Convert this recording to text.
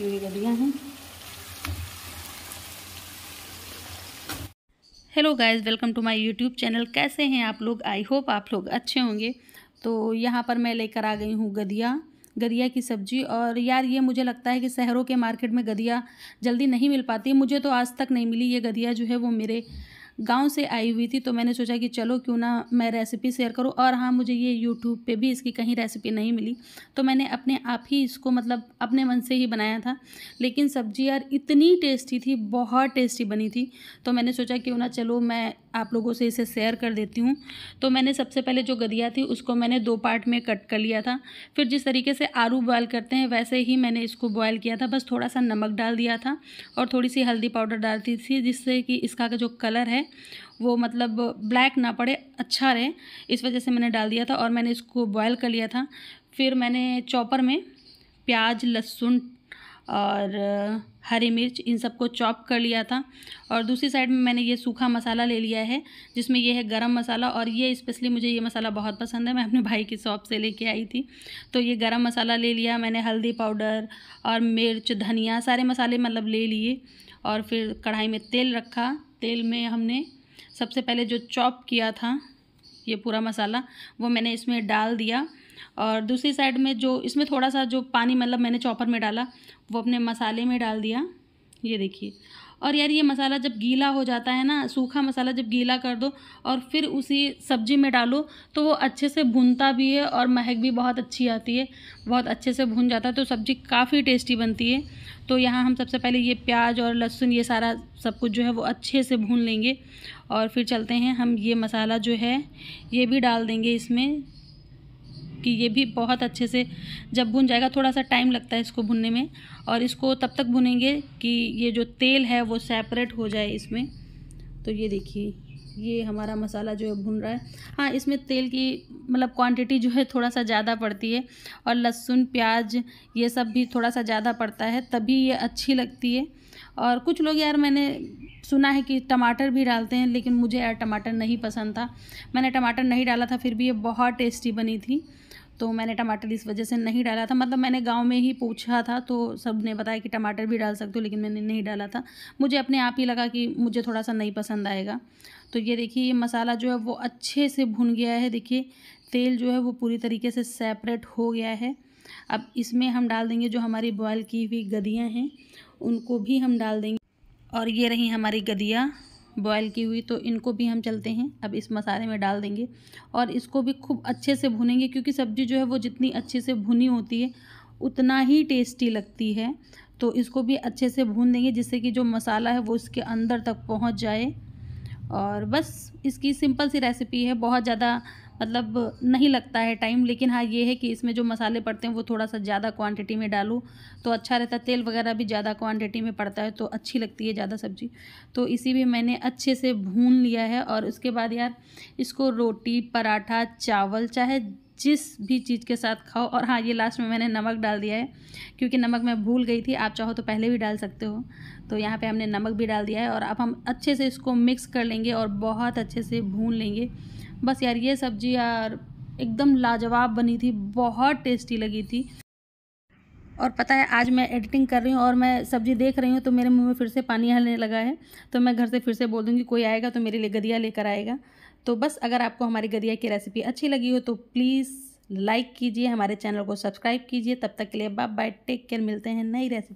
गलियाँ hello guys welcome to my YouTube channel कैसे हैं आप लोग? आई होप आप लोग अच्छे होंगे। तो यहाँ पर मैं लेकर आ गई हूँ गदिया गदिया की सब्ज़ी। और यार, ये मुझे लगता है कि शहरों के मार्केट में गदिया जल्दी नहीं मिल पाती। मुझे तो आज तक नहीं मिली। ये गदिया जो है वो मेरे गाँव से आई हुई थी तो मैंने सोचा कि चलो क्यों ना मैं रेसिपी शेयर करूँ। और हाँ मुझे ये यूट्यूब पे भी इसकी कहीं रेसिपी नहीं मिली। तो मैंने अपने आप ही इसको मतलब अपने मन से ही बनाया था। लेकिन सब्ज़ी यार इतनी टेस्टी थी, बहुत टेस्टी बनी थी। तो मैंने सोचा क्यों ना चलो मैं आप लोगों से इसे शेयर कर देती हूँ। तो मैंने सबसे पहले जो गदिया थी, उसको मैंने दो पार्ट में कट कर लिया था। फिर जिस तरीके से आलू बॉयल करते हैं, वैसे ही मैंने इसको बॉयल किया था। बस थोड़ा सा नमक डाल दिया था और थोड़ी सी हल्दी पाउडर डालती थी, जिससे कि इसका जो कलर है, वो मतलब ब्लैक ना पड़े अच्छा रहे। इस वजह से मैंने डाल दिया था और मैंने इसको बॉयल कर लिया था। फिर मैंने चॉपर में प्याज, लहसुन और हरी मिर्च इन सबको चॉप कर लिया था। और दूसरी साइड में मैंने ये सूखा मसाला ले लिया है, जिसमें ये है गरम मसाला। और ये स्पेशली मुझे ये मसाला बहुत पसंद है, मैं अपने भाई की शॉप से लेके आई थी। तो ये गरम मसाला ले लिया, मैंने हल्दी पाउडर और मिर्च, धनिया सारे मसाले मतलब ले लिए। और फिर कढ़ाई में तेल रखा। तेल में हमने सबसे पहले जो चॉप किया था, ये पूरा मसाला, वो मैंने इसमें डाल दिया। और दूसरी साइड में जो, इसमें थोड़ा सा जो पानी मतलब मैंने चॉपर में डाला, वो अपने मसाले में डाल दिया। ये देखिए। और यार ये मसाला जब गीला हो जाता है ना, सूखा मसाला जब गीला कर दो और फिर उसी सब्ज़ी में डालो तो वो अच्छे से भुनता भी है और महक भी बहुत अच्छी आती है। बहुत अच्छे से भुन जाता है तो सब्ज़ी काफ़ी टेस्टी बनती है। तो यहाँ हम सबसे पहले ये प्याज और लहसुन, ये सारा सब कुछ जो है वो अच्छे से भून लेंगे। और फिर चलते हैं, हम ये मसाला जो है, ये भी डाल देंगे इसमें। कि ये भी बहुत अच्छे से जब भुन जाएगा थोड़ा सा टाइम लगता है इसको भुनने में और इसको तब तक भुनेंगे कि ये जो तेल है वो सेपरेट हो जाए इसमें। तो ये देखिए, ये हमारा मसाला जो है भुन रहा है। हाँ इसमें तेल की मतलब क्वांटिटी जो है थोड़ा सा ज़्यादा पड़ती है और लहसुन, प्याज ये सब भी थोड़ा सा ज़्यादा पड़ता है, तभी ये अच्छी लगती है। और कुछ लोग यार मैंने सुना है कि टमाटर भी डालते हैं, लेकिन मुझे यार टमाटर नहीं पसंद था। मैंने टमाटर नहीं डाला था, फिर भी ये बहुत टेस्टी बनी थी। तो मैंने टमाटर इस वजह से नहीं डाला था। मतलब मैंने गाँव में ही पूछा था तो सबने बताया कि टमाटर भी डाल सकते हो, लेकिन मैंने नहीं डाला था। मुझे अपने आप ही लगा कि मुझे थोड़ा सा नहीं पसंद आएगा। तो ये देखिए, ये मसाला जो है वो अच्छे से भुन गया है। देखिए, तेल जो है वो पूरी तरीके से सेपरेट हो गया है। अब इसमें हम डाल देंगे जो हमारी बॉयल की हुई गदियाँ हैं, उनको भी हम डाल देंगे। और ये रही हमारी गदिया। बॉयल की हुई तो इनको भी हम चलते हैं। अब इस मसाले में डाल देंगे और इसको भी खूब अच्छे से भुनेंगे, क्योंकि सब्ज़ी जो है वो जितनी अच्छे से भुनी होती है, उतना ही टेस्टी लगती है। तो इसको भी अच्छे से भून देंगे, जिससे कि जो मसाला है वो इसके अंदर तक पहुँच जाए। और बस इसकी सिंपल सी रेसिपी है, बहुत ज़्यादा मतलब नहीं लगता है टाइम लेकिन हाँ ये है कि इसमें जो मसाले पड़ते हैं, वो थोड़ा सा ज़्यादा क्वांटिटी में डालूँ तो अच्छा रहता है। तेल वगैरह भी ज़्यादा क्वांटिटी में पड़ता है तो अच्छी लगती है ज़्यादा सब्ज़ी। तो इसी भी मैंने अच्छे से भून लिया है, और उसके बाद यार इसको रोटी, पराठा, चावल, चाहे जिस भी चीज़ के साथ खाओ, और हाँ ये लास्ट में मैंने नमक डाल दिया है, क्योंकि नमक मैं भूल गई थी, आप चाहो तो पहले भी डाल सकते हो। तो यहाँ पे हमने नमक भी डाल दिया है, और अब हम अच्छे से इसको मिक्स कर लेंगे, और बहुत अच्छे से भून लेंगे। बस यार ये सब्ज़ी यार एकदम लाजवाब बनी थी, बहुत टेस्टी लगी थी। और पता है, आज मैं एडिटिंग कर रही हूँ और मैं सब्ज़ी देख रही हूँ तो मेरे मुँह में फिर से पानी हलने लगा है। तो मैं घर से फिर से बोल दूँगी, कोई आएगा तो मेरे लिए गदिया लेकर आएगा। तो बस अगर आपको हमारी गदिया की रेसिपी अच्छी लगी हो तो प्लीज़ लाइक कीजिए, हमारे चैनल को सब्सक्राइब कीजिए। तब तक के लिए बाय बाय टेक केयर मिलते हैं नई रेसिपी